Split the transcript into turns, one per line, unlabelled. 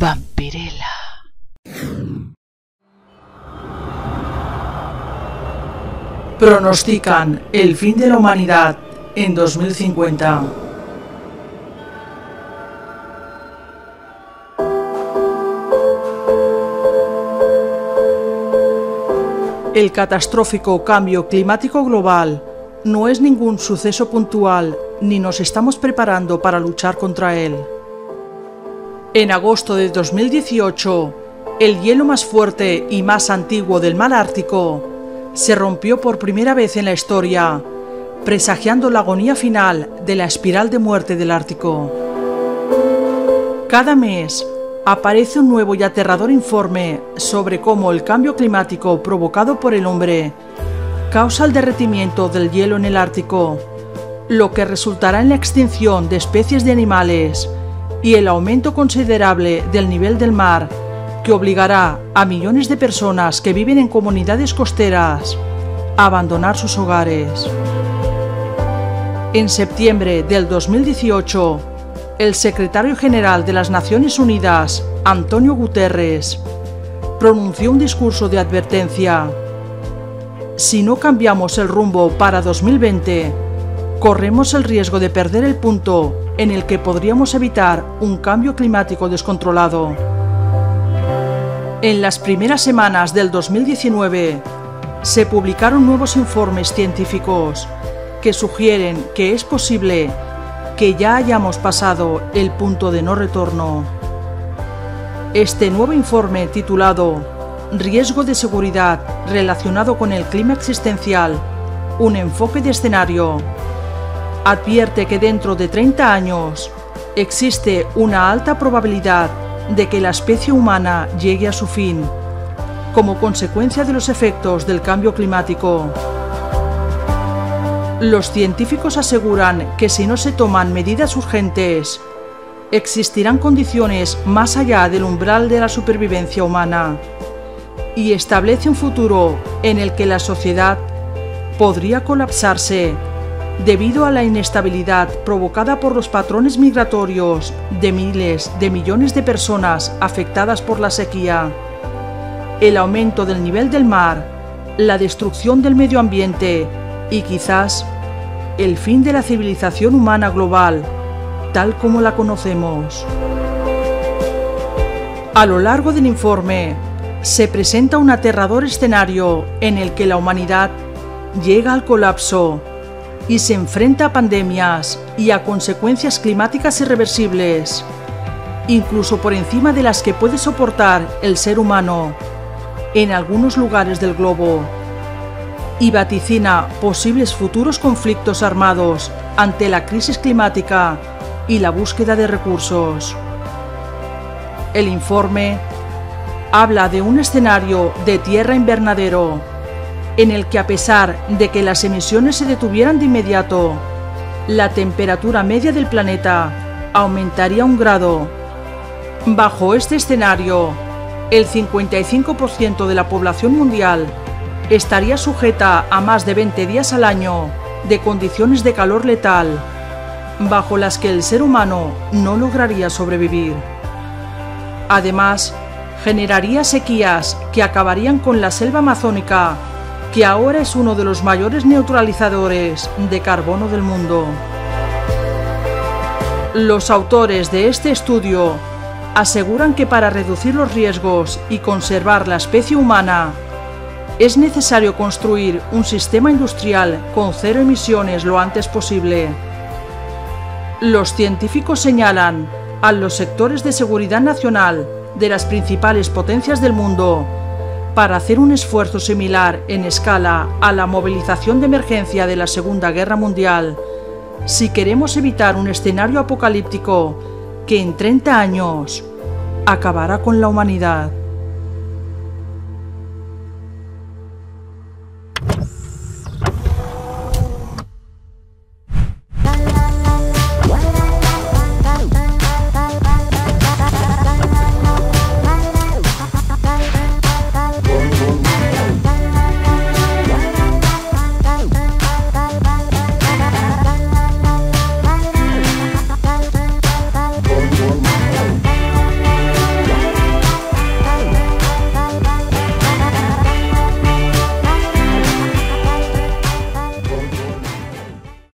Vampirella. Pronostican el fin de la humanidad en 2050. El catastrófico cambio climático global no es ningún suceso puntual ni nos estamos preparando para luchar contra él. En agosto de 2018, el hielo más fuerte y más antiguo del mar Ártico se rompió por primera vez en la historia, presagiando la agonía final de la espiral de muerte del Ártico. Cada mes aparece un nuevo y aterrador informe sobre cómo el cambio climático provocado por el hombre causa el derretimiento del hielo en el Ártico, lo que resultará en la extinción de especies de animales, y el aumento considerable del nivel del mar que obligará a millones de personas que viven en comunidades costeras a abandonar sus hogares. En septiembre del 2018, el secretario general de las Naciones Unidas, Antonio Guterres, pronunció un discurso de advertencia. Si no cambiamos el rumbo para 2020, corremos el riesgo de perder el punto en el que podríamos evitar un cambio climático descontrolado. En las primeras semanas del 2019 se publicaron nuevos informes científicos que sugieren que es posible que ya hayamos pasado el punto de no retorno. Este nuevo informe titulado Riesgo de seguridad relacionado con el clima existencial, un enfoque de escenario, advierte que dentro de 30 años existe una alta probabilidad de que la especie humana llegue a su fin, como consecuencia de los efectos del cambio climático. Los científicos aseguran que si no se toman medidas urgentes, existirán condiciones más allá del umbral de la supervivencia humana y establece un futuro en el que la sociedad podría colapsarse debido a la inestabilidad provocada por los patrones migratorios de miles de millones de personas afectadas por la sequía, el aumento del nivel del mar, la destrucción del medio ambiente y quizás el fin de la civilización humana global, tal como la conocemos. A lo largo del informe se presenta un aterrador escenario en el que la humanidad llega al colapso y se enfrenta a pandemias y a consecuencias climáticas irreversibles, incluso por encima de las que puede soportar el ser humano en algunos lugares del globo, y vaticina posibles futuros conflictos armados ante la crisis climática y la búsqueda de recursos. El informe habla de un escenario de tierra invernadero en el que a pesar de que las emisiones se detuvieran de inmediato, la temperatura media del planeta aumentaría un grado. Bajo este escenario, el 55% de la población mundial estaría sujeta a más de 20 días al año de condiciones de calor letal, bajo las que el ser humano no lograría sobrevivir. Además, generaría sequías que acabarían con la selva amazónica que ahora es uno de los mayores neutralizadores de carbono del mundo. Los autores de este estudio aseguran que para reducir los riesgos y conservar la especie humana, es necesario construir un sistema industrial con cero emisiones lo antes posible. Los científicos señalan a los sectores de seguridad nacional de las principales potencias del mundo para hacer un esfuerzo similar en escala a la movilización de emergencia de la Segunda Guerra Mundial, si queremos evitar un escenario apocalíptico que en 30 años acabará con la humanidad.